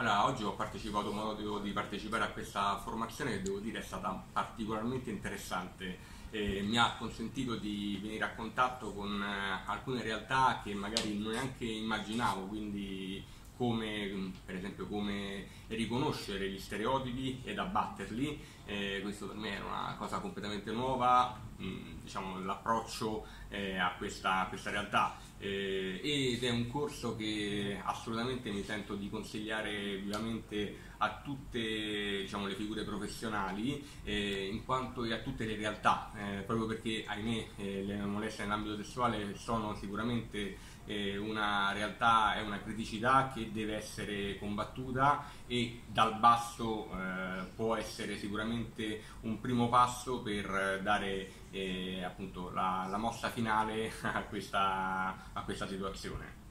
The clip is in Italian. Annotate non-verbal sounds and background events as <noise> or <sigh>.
Allora, oggi ho partecipato, modo di partecipare a questa formazione che devo dire è stata particolarmente interessante. Eh, mi ha consentito di venire a contatto con eh, alcune realtà che magari neanche immaginavo, quindi come per esempio come riconoscere gli stereotipi ed abbatterli, eh, questo per me era una cosa completamente nuova, diciamo, l'approccio eh, a, questa, a, questa, realtà. Eh, ed è un corso che assolutamente mi sento di consigliare vivamente a tutte diciamo, le figure professionali eh, in quanto e a tutte le realtà, eh, proprio perché ahimè eh, le molestie nell'ambito sessuale sono sicuramente una realtà e una criticità che deve essere combattuta e dal basso eh, può essere sicuramente un primo passo per dare eh, appunto la, la, mossa finale <laughs> a questa, a questa situazione.